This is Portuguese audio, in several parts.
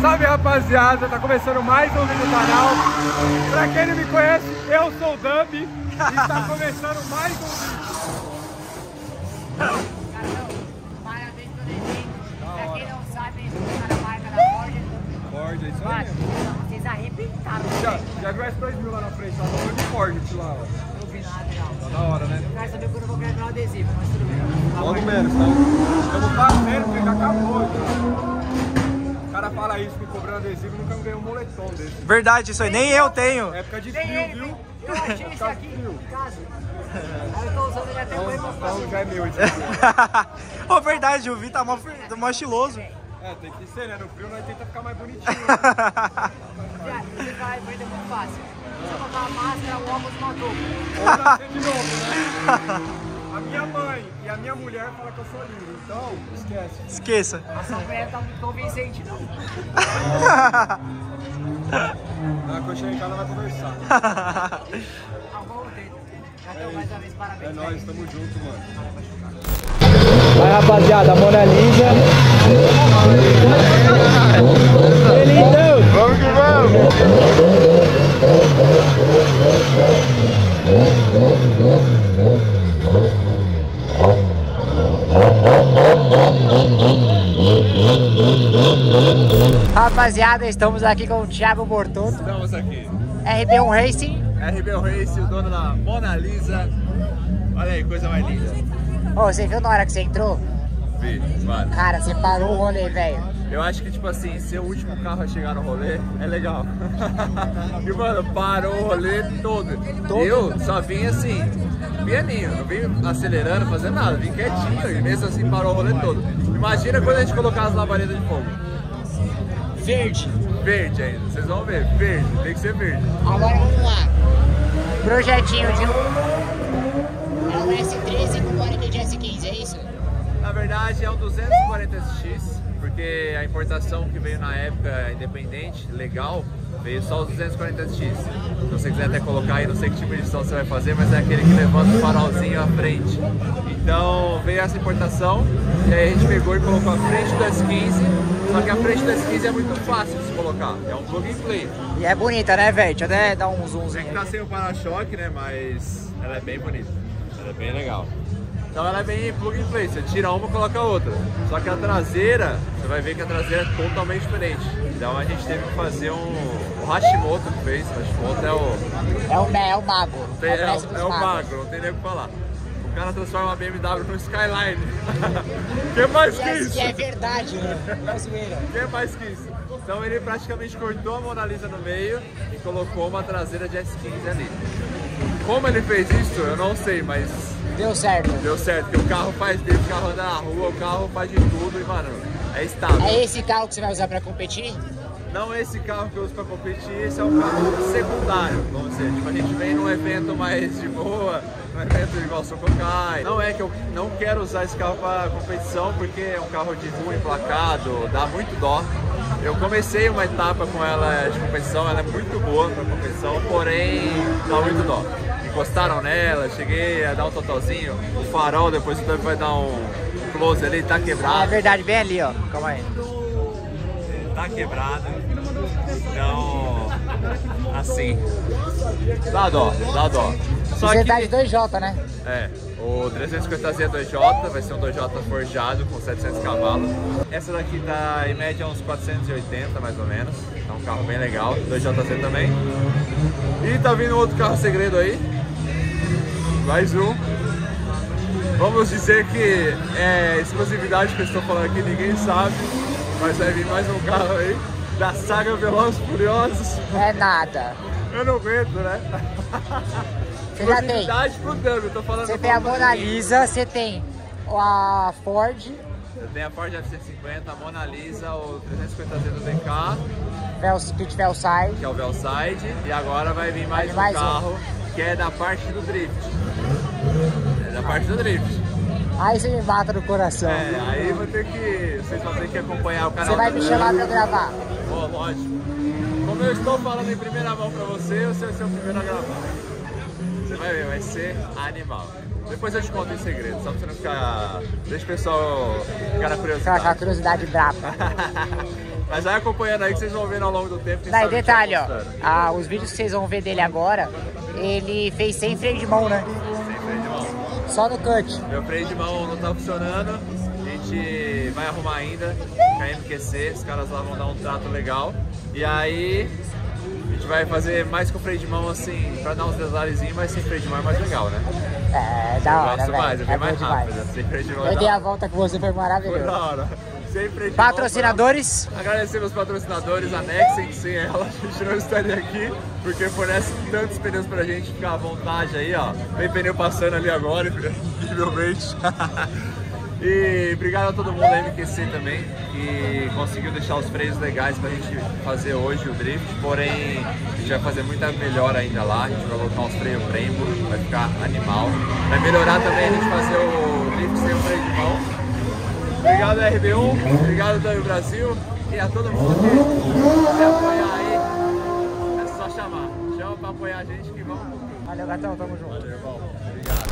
Salve rapaziada, tá começando mais um vídeo do canal. Pra quem não me conhece, eu sou o Dub e tá começando mais um vídeo. Parabéns pelo evento. Pra quem não sabe, está na marca da Ford. Ford, é isso aí vocês arrebentaram. Já, já viu S2000 lá na frente, lá no de Ford, lá, ó. Tá da hora, né? Eu quero saber quando eu vou ganhar meu adesivo, mas tudo bem. Logo menos, tá? Estamos fazendo, porque já acabou. já. Cara fala isso, me cobrando adesivo e nunca ganhei um moletom desse. Verdade, isso aí. Nem eu tenho. Época de Tem frio, ele, viu? eu achei esse de aqui em casa. Aí eu tô usando ele até hoje. Então já é meu esse aqui. Ô, verdade, o Vi tá mó, tá mó estiloso. É, tem que ser, né? No frio nós tenta ficar mais bonitinho. Viado, Você vai aprender muito fácil. Você colocar a máscara, o óculos, uma touca. Ou nascer de novo, né? A minha mãe e a minha mulher falam que eu sou lindo, então esquece. Esqueça. A sua mulher tá muito convincente, não. Na eu chegar em casa vai conversar. Dedo. Então, mais uma vez, parabéns. É nóis, tamo junto, mano. Vai, rapaziada, a Mona Lisa. Lindão. Vamos que vamos! Rapaziada, estamos aqui com o Thiago Bortolo, Estamos aqui. RB1 Racing. RB Race, o dono da Mona Lisa. Olha aí, coisa mais linda. Ô, você viu na hora que você entrou? Vi, mano. Cara, você parou o rolê, velho. Eu acho que, tipo assim, ser o último carro a chegar no rolê é legal. e, mano, parou o rolê todo. Eu só vim assim, pianinho, não vim acelerando, fazendo nada, vim quietinho e mesmo assim parou o rolê todo. Imagina quando a gente colocar as labaredas de fogo. Verde. Verde ainda, vocês vão ver, verde, tem que ser verde. Agora vamos lá. Projetinho de um. É um S13 com 40 de S15, é isso? Na verdade é um 240SX, porque a importação que veio na época independente, legal, veio só os 240SX. Se você quiser até colocar aí, não sei que tipo de edição você vai fazer, mas é aquele que levanta o farolzinho à frente. Então veio essa importação, e aí a gente pegou e colocou a frente do S15, só que a frente do S15 é muito fácil de se colocar, é um plug and play. E é bonita, né, velho? Deixa eu até dar um zoomzinho. Tem que tá sem o para-choque, né? Mas ela é bem bonita. Ela é bem legal. Então ela é bem plug and play, você tira uma e coloca a outra. Só que a traseira, você vai ver que a traseira é totalmente diferente. Então a gente teve que fazer um. O Hashimoto que fez, o Hashimoto é o. É o, é o mago. É, o é, é o magos. magro, não tem nem o que falar. O cara transforma a BMW no Skyline. que mais que é, isso? é verdade, né? É que mais que isso? Então ele praticamente cortou a Mona Lisa no meio e colocou uma traseira de S15 ali. Como ele fez isso, eu não sei, mas Deu certo. deu certo. Porque o carro faz dele, o carro anda na rua, o carro faz de tudo e, mano, é estável. É esse carro que você vai usar pra competir? Não esse carro que eu uso pra competir, esse é um carro secundário, vamos dizer. Tipo, a gente vem num evento mais de boa, num evento igual Sokokai. Não é que eu não quero usar esse carro pra competição, porque é um carro de rua emplacado, dá muito dó. Eu comecei uma etapa com ela de competição, ela é muito boa pra competição, porém dá muito dó. Encostaram nela, cheguei a dar um totalzinho, o farol, depois o Dani vai dar um close ali, tá Ah, é quebrado. verdade, bem ali, ó. Calma aí. tá quebrado. Então, assim, dá dó, dá dó. Só que, tá de 2J, né? é, o 350Z 2J vai ser um 2J forjado com 700 cavalos. Essa daqui tá em média uns 480 mais ou menos. É um carro bem legal, 2JZ também. E tá vindo outro carro segredo aí. Mais um. Vamos dizer que é exclusividade que eu estou falando aqui, ninguém sabe. Mas vai vir mais um carro aí da saga Velozes Furiosos. É nada. Eu não aguento, né? Você já tem. Pro Dami, eu tô falando Você tem a Mona Lisa, você tem a Ford, Eu tenho a Ford F-150, a Mona Lisa, o 350Z do DK, Vel, Pit Velside. que é o Velside, e agora vai vir mais, Vai vir mais um carro que é da parte do drift. É da parte do drift. Aí você me mata no coração. É, aí vou ter que. Vocês vão ter que acompanhar o canal. Você vai me chamar pra eu gravar. Pô, lógico. Como eu estou falando em primeira mão pra você, você vai ser o primeiro a gravar. Você vai ver, vai ser animal. Depois eu te conto em segredo, só pra você não ficar. Deixa o pessoal ficar na Com curiosidade. aquela curiosidade braba. Mas vai acompanhando aí que vocês vão vendo ao longo do tempo. Daí, a detalhe, ó. ah, os vídeos que vocês vão ver dele agora, ele fez sem freio de mão, né? Só no cut. Meu freio de mão não tá funcionando. A gente vai arrumar ainda com a MQC. Os caras lá vão dar um trato legal. E aí a gente vai fazer mais com freio de mão assim, pra dar uns detalhezinhos, mas sem freio de mão é mais legal, né? É, da Eu hora, gosto mais, é bem É mais rápido. demais. Sem freio de mão é Eu da dei a volta com você, foi Foi maravilhoso. da hora. Sem freio de mão, Patrocinadores, Agradecer meus patrocinadores, a Nexen, que sem ela a gente não estaria aqui, porque fornece tantos pneus pra gente ficar à vontade aí, ó. Tem pneu passando ali agora, incrivelmente. E obrigado a todo mundo da MQC também, que conseguiu deixar os freios legais pra gente fazer hoje o drift, porém a gente vai fazer muita melhor ainda lá, a gente vai colocar uns freios Brembo, vai ficar animal. Vai melhorar também a gente fazer o drift sem o freio de mão. Obrigado RB1, obrigado Danho Brasil e a todo mundo que quiser apoiar aí, é só chamar. Chama pra apoiar a gente que vamos tudo. valeu gatão, tamo junto. Valeu, irmão. Obrigado.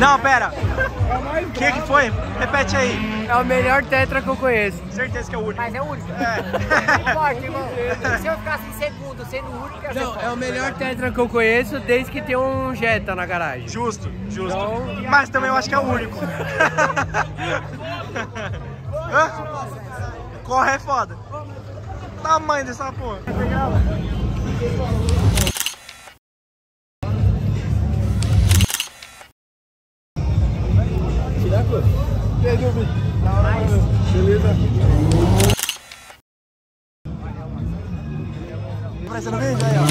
Não, pera. O que que foi? Repete aí. É o melhor tetra que eu conheço. Certeza que é o único. Mas é o único. É. Não importa, irmão. Se eu ficasse em segundo sendo o único, Não, é o melhor tetra que eu conheço desde que tem um Jetta na garagem. Justo, justo. Então- Mas também eu acho que é o único. Hã? Corre é foda. Tamanho dessa porra. Aparecendo vídeo aí, ó.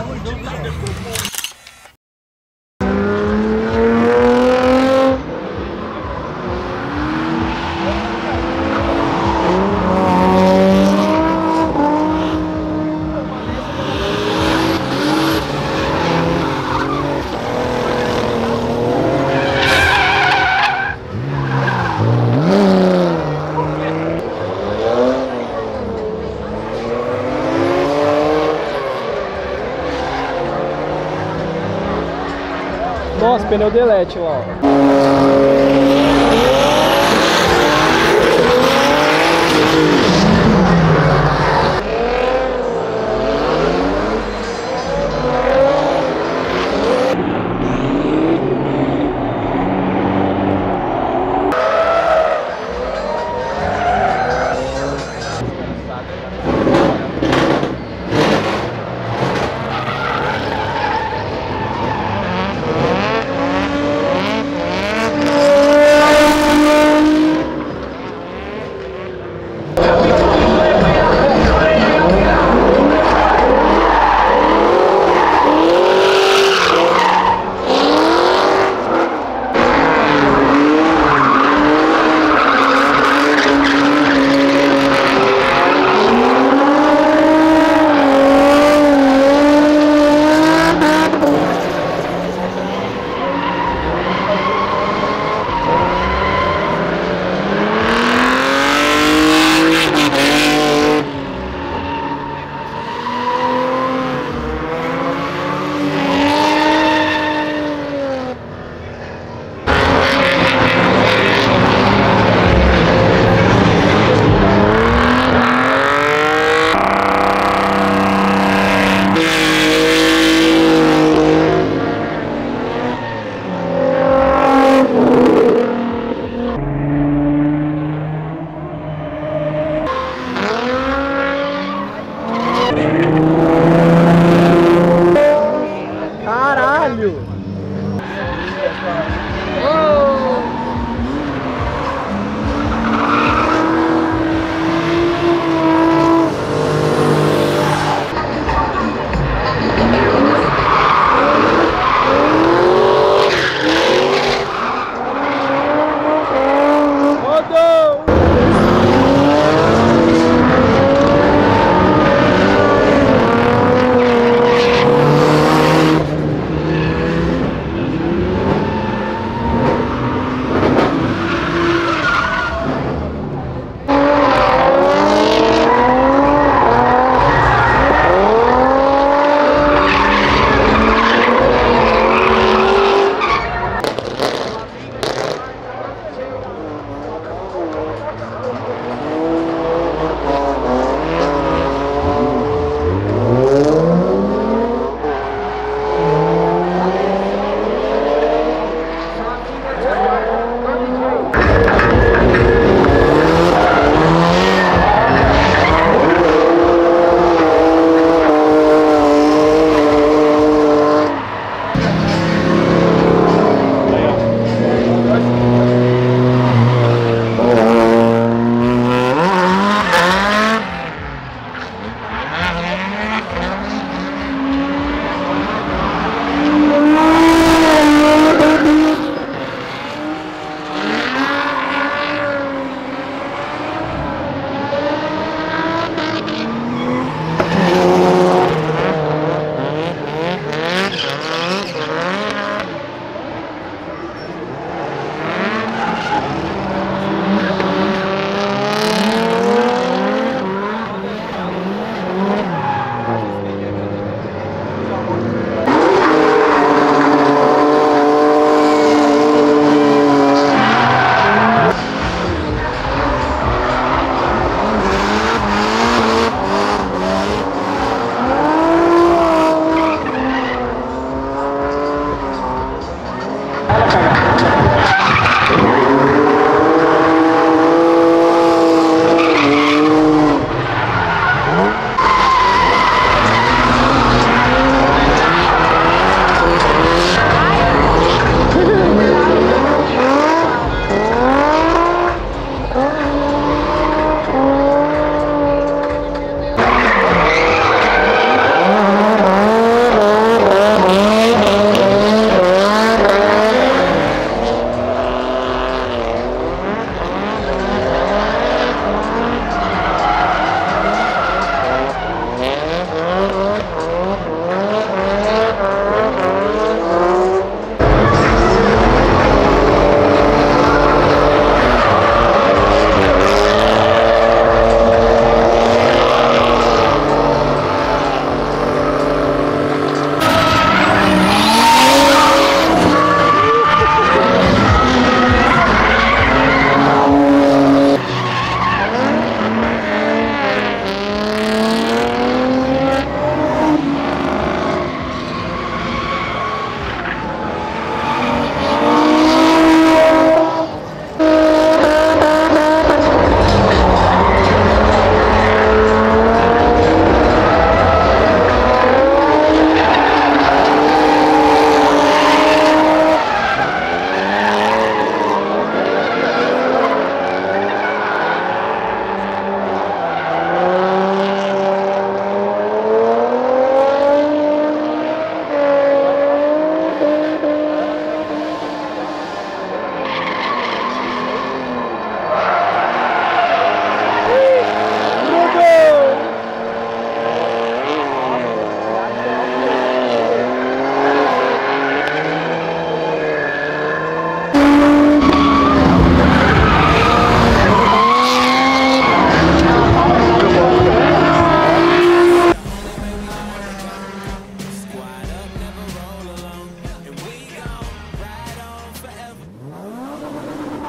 Nossa, pneu delete lá. ó.